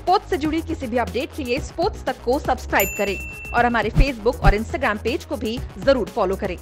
Sports से जुड़ी किसी भी अपडेट के लिए स्पोर्ट्स तक को सब्सक्राइब करें और हमारे फेसबुक और इंस्टाग्राम पेज को भी ज़रूर फॉलो करें।